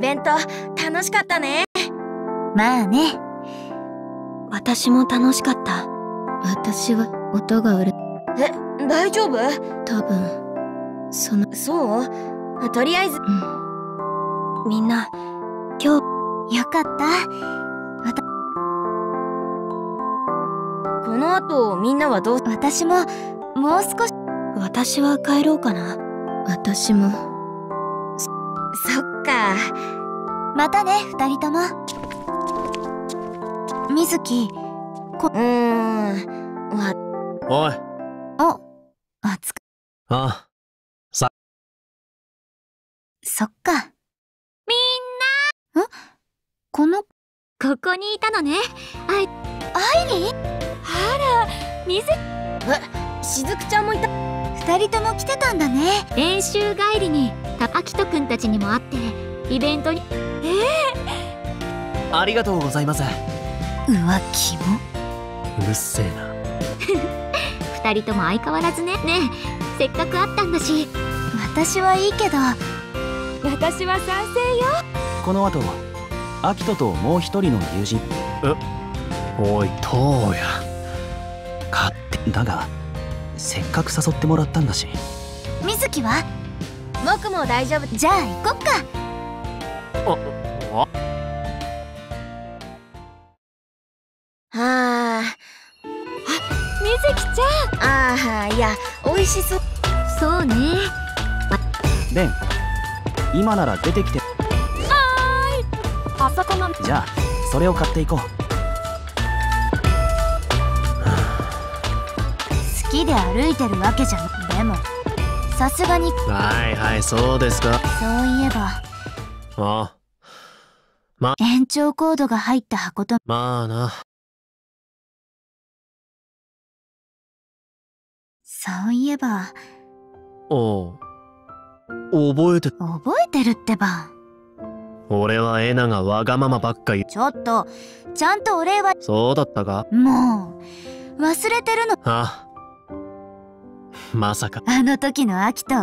ベント楽しかったね。まあね。私も楽しかった。私は音がうるえ大丈夫？多分。そのそう？とりあえず。うん。みんな今日よかった？わたこの後みんなはどう？私ももう少し。私は帰ろうかな。私もかまたね二人とも。水木うーんわおい。お熱く。あそっか。みんな。このここにいたのね。あい。アイリンあら水えしずくちゃんもいた。二人とも来てたんだね。練習帰りにたあきとくんたちにも会ってイベントに。ありがとうございます。うわキモうるせえな。二人とも相変わらずね。ねえせっかく会ったんだし。私はいいけど。私は賛成よ。この後アキトともう一人の友人。おいトウヤ。勝手だがせっかく誘ってもらったんだし。水木は？僕も大丈夫。じゃあ行こっかあはあ水木ちゃん。あーいや美味しそうそうねレン今なら出てきてはい。あそこのじゃあそれを買っていこう好きで歩いてるわけじゃん。でもさすがにはいはいそうですかそういえばあ。延長コードが入った箱とまあな。そういえば。おう。覚えて。覚えてるってば。俺はエナがわがままばっか言うちょっとちゃんとお礼はそうだったか？もう忘れてるの。あ。まさか。あの時の秋と。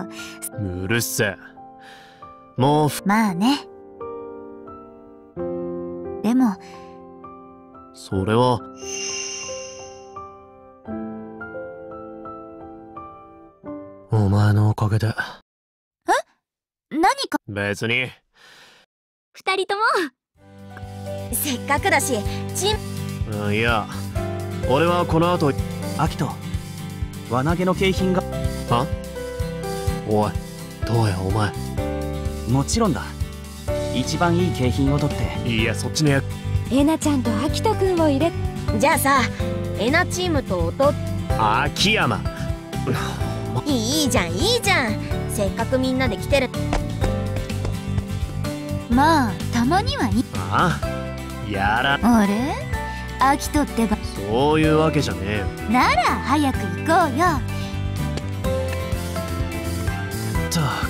うるせえ。もうふ。まあねそれは。お前のおかげで何か？別に。二人とも？せっかくだしチン。うんいや。俺はこの後アキト輪投げの景品が。あ？おいどうやお前。もちろんだ。一番いい景品を取って。いやそっちのやえなちゃんとあきとくんを入れじゃあさエナチームと弟秋山。いいいいじゃんいいじゃん。せっかくみんなで来てる。まあたまにはいいああやら。あれ？秋とってば。そういうわけじゃねえよ。なら早く行こうよ。ったく